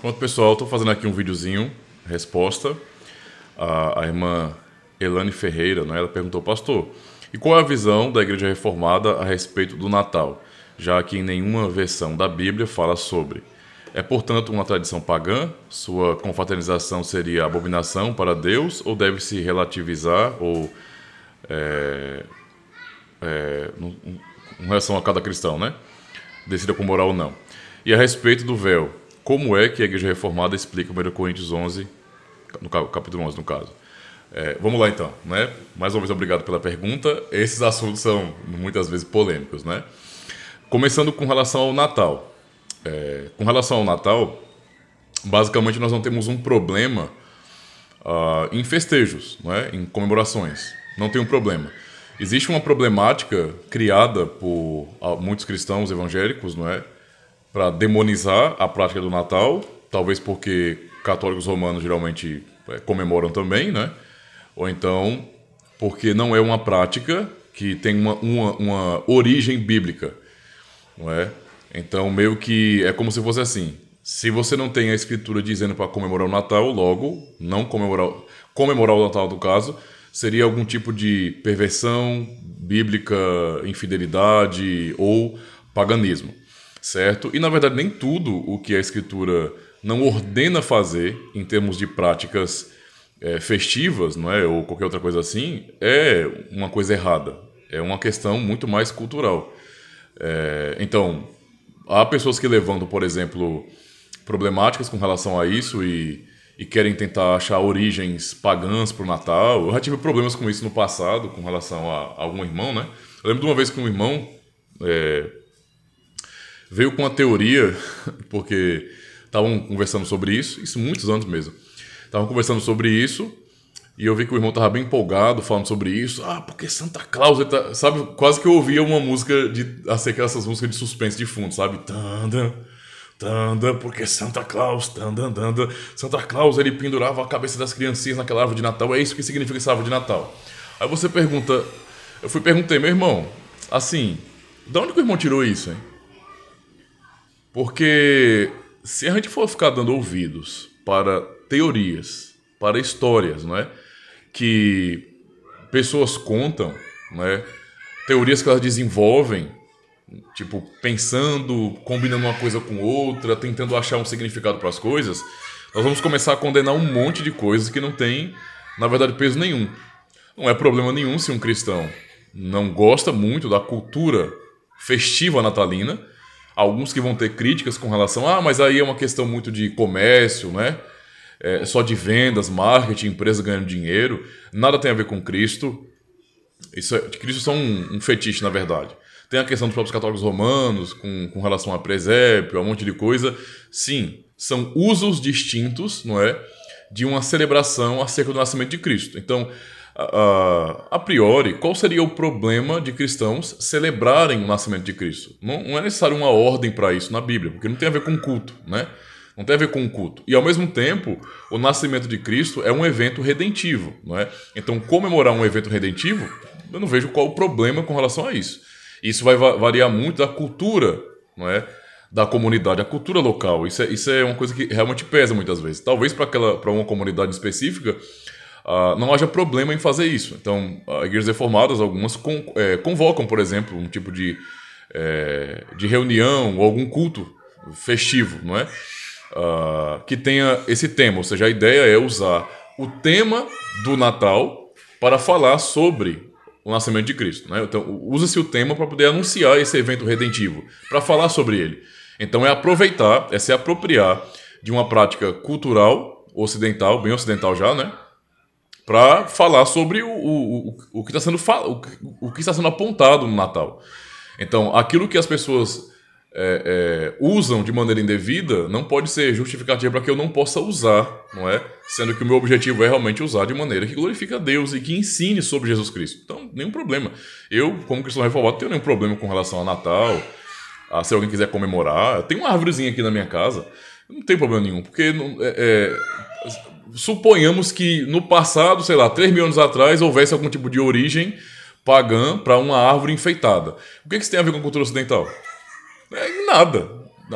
Pronto, pessoal, estou fazendo aqui um videozinho, resposta. A, a irmã Elane Ferreira, né, ela perguntou, pastor, e qual é a visão da Igreja Reformada a respeito do Natal? Já que em nenhuma versão da Bíblia fala sobre. É, portanto, uma tradição pagã? Sua confraternização seria abominação para Deus? Ou deve se relativizar? Ou. É, é, em relação a cada cristão, né? Decida com moral ou não. E a respeito do véu, como é que a Igreja Reformada explica 1 Coríntios 11, no capítulo 11, no caso? É, vamos lá então, né? Mais uma vez obrigado pela pergunta. Esses assuntos são muitas vezes polêmicos, né? Começando com relação ao Natal. É, com relação ao Natal, basicamente nós não temos um problema uh, em festejos, né? em comemorações. Não tem um problema. Existe uma problemática criada por uh, muitos cristãos evangélicos, não é? Para demonizar a prática do Natal, talvez porque católicos romanos geralmente é, comemoram também, né? Ou então porque não é uma prática que tem uma, uma, uma origem bíblica, não é? Então meio que é como se fosse assim: se você não tem a escritura dizendo para comemorar o Natal, logo não comemorar comemorar o Natal do caso seria algum tipo de perversão bíblica, infidelidade ou paganismo certo? E na verdade, nem tudo o que a escritura não ordena fazer em termos de práticas é, festivas, não é, ou qualquer outra coisa assim, é uma coisa errada. É uma questão muito mais cultural. É, então, há pessoas que levantam, por exemplo, problemáticas com relação a isso e, e querem tentar achar origens pagãs para o Natal. Eu já tive problemas com isso no passado, com relação a, algum irmão, né? Eu lembro de uma vez que um irmão é, veio com a teoria, porque estavam conversando sobre isso, isso muitos anos mesmo. Estavam conversando sobre isso, e eu vi que o irmão estava bem empolgado falando sobre isso. Ah, porque Santa Claus, tá... sabe? Quase que eu ouvia uma música de. Assim, essas músicas de suspense de fundo, sabe? Tanda, tanda, porque Santa Claus, tanda, tanda. Santa Claus, ele pendurava a cabeça das criancinhas naquela árvore de Natal. É isso que significa essa árvore de Natal. Aí você pergunta. Eu fui perguntei, meu irmão, assim, de onde que o irmão tirou isso, hein? Porque se a gente for ficar dando ouvidos para teorias, para histórias, não é? Que pessoas contam, não é? Teorias que elas desenvolvem, tipo, pensando, combinando uma coisa com outra, tentando achar um significado para as coisas, nós vamos começar a condenar um monte de coisas que não tem, na verdade, peso nenhum. Não é problema nenhum se um cristão não gosta muito da cultura festiva natalina, alguns que vão ter críticas com relação, ah, mas aí é uma questão muito de comércio, né? É só de vendas, marketing, empresa ganhando dinheiro, nada tem a ver com Cristo. Isso é, Cristo são um, um fetiche, na verdade. Tem a questão dos próprios católicos romanos, com, com relação a presépio, a um monte de coisa. Sim, são usos distintos, não é? De uma celebração acerca do nascimento de Cristo. Então, uh, a priori, qual seria o problema de cristãos celebrarem o nascimento de Cristo? Não, não é necessário uma ordem para isso na Bíblia, porque não tem a ver com culto, né? Não tem a ver com culto. E ao mesmo tempo, o nascimento de Cristo é um evento redentivo, não é? Então, comemorar um evento redentivo, eu não vejo qual o problema com relação a isso. Isso vai variar muito da cultura, não é? Da comunidade, a cultura local. Isso é, isso é uma coisa que realmente pesa muitas vezes. Talvez para uma comunidade específica, Uh, não haja problema em fazer isso. Então, uh, igrejas reformadas, algumas con é, convocam, por exemplo, um tipo de, é, de reunião ou algum culto festivo, não é? Uh, que tenha esse tema. Ou seja, a ideia é usar o tema do Natal para falar sobre o nascimento de Cristo. Né? Então, usa-se o tema para poder anunciar esse evento redentivo, para falar sobre ele. Então, é aproveitar, é se apropriar de uma prática cultural ocidental, bem ocidental já, né? Para falar sobre o, o, o, que está sendo, o, o que está sendo apontado no Natal. Então, aquilo que as pessoas é, é, usam de maneira indevida não pode ser justificativa para que eu não possa usar, não é? Sendo que o meu objetivo é realmente usar de maneira que glorifique a Deus e que ensine sobre Jesus Cristo. Então, nenhum problema. Eu, como cristão reformado, não tenho nenhum problema com relação a Natal, a se alguém quiser comemorar. Tem uma árvorezinha aqui na minha casa, não tem problema nenhum, porque não, é, é suponhamos que no passado, sei lá, 3 mil anos atrás, houvesse algum tipo de origem pagã para uma árvore enfeitada. O que, que isso tem a ver com a cultura ocidental? É, nada.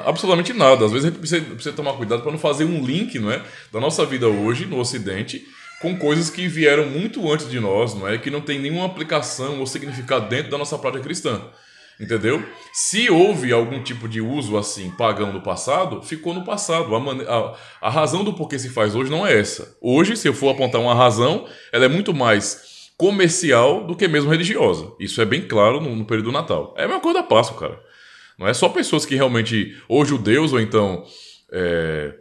Absolutamente nada. Às vezes a gente precisa, precisa tomar cuidado para não fazer um link não é, da nossa vida hoje no Ocidente com coisas que vieram muito antes de nós, não é? Que não tem nenhuma aplicação ou significado dentro da nossa prática cristã. Entendeu? Se houve algum tipo de uso assim pagão no passado, ficou no passado. A, a, a razão do porquê se faz hoje não é essa. Hoje, se eu for apontar uma razão, ela é muito mais comercial do que mesmo religiosa. Isso é bem claro no, no período do Natal. É a mesma coisa da Páscoa, cara. Não é só pessoas que realmente, ou judeus, ou então é,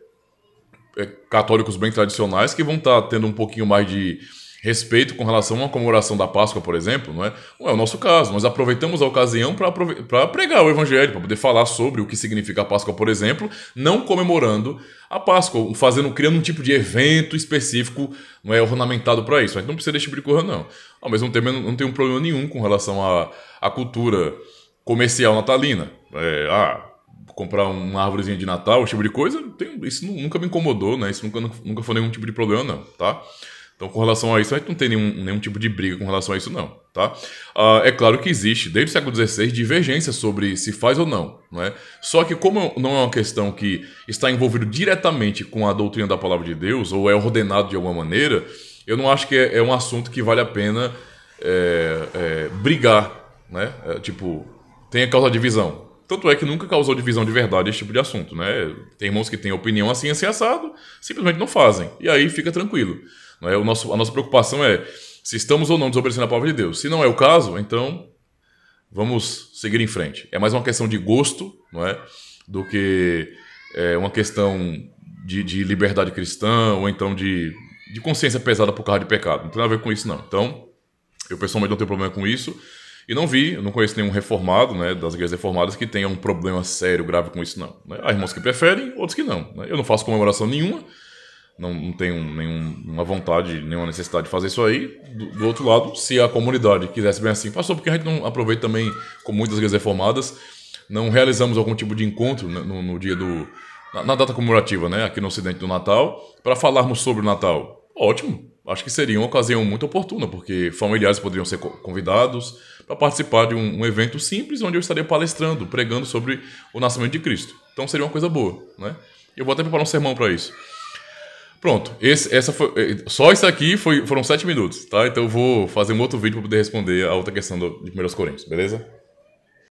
é, católicos bem tradicionais, que vão estar tá tendo um pouquinho mais de respeito com relação a uma comemoração da Páscoa, por exemplo, não é? Não é o nosso caso. Nós aproveitamos a ocasião para pregar o Evangelho, para poder falar sobre o que significa a Páscoa, por exemplo, não comemorando a Páscoa, fazendo, criando um tipo de evento específico, não é ornamentado para isso. Mas não precisa desse tipo de coisa, não. Ao mesmo tempo, eu não tenho problema nenhum com relação à, à cultura comercial natalina. É, ah, comprar uma árvorezinha de Natal, esse tipo de coisa, tem, isso nunca me incomodou, né? Isso nunca, nunca foi nenhum tipo de problema, não, tá? Então, com relação a isso, a gente não tem nenhum, nenhum tipo de briga com relação a isso, não, tá? Uh, é claro que existe, desde o século XVI, divergência sobre se faz ou não, não é? Só que como não é uma questão que está envolvido diretamente com a doutrina da palavra de Deus, ou é ordenado de alguma maneira, eu não acho que é, é um assunto que vale a pena é, é, brigar, né? É, tipo, tenha causa divisão. Tanto é que nunca causou divisão de verdade esse tipo de assunto, né? Tem irmãos que têm opinião assim, assim, assado, simplesmente não fazem. E aí fica tranquilo. Não é? o nosso, a nossa preocupação é se estamos ou não desobedecendo a palavra de Deus. Se não é o caso, então vamos seguir em frente. É mais uma questão de gosto, não é? Do que é, uma questão de, de liberdade cristã ou então de, de consciência pesada por causa de pecado. Não tem nada a ver com isso, não. Então, eu pessoalmente não tenho problema com isso. E não vi, não conheço nenhum reformado, né, das igrejas reformadas que tenha um problema sério, grave com isso, não. Né? Há irmãos que preferem, outros que não. Né? Eu não faço comemoração nenhuma, não, não tenho nenhuma vontade, nenhuma necessidade de fazer isso aí. Do, do, outro lado, se a comunidade quisesse bem assim, passou, porque a gente não aproveita também, como muitas igrejas reformadas, não realizamos algum tipo de encontro né, no, no, dia do. Na, na, data comemorativa, né, aqui no Ocidente do Natal, para falarmos sobre o Natal. Ótimo, acho que seria uma ocasião muito oportuna, porque familiares poderiam ser convidados para participar de um, um, evento simples onde eu estaria palestrando, pregando sobre o nascimento de Cristo. Então seria uma coisa boa, né? Eu vou até preparar um sermão para isso. Pronto, esse, essa foi, eh, só isso aqui foi, foram sete minutos, tá? Então eu vou fazer um outro vídeo para poder responder a outra questão do, de 1 Coríntios, beleza?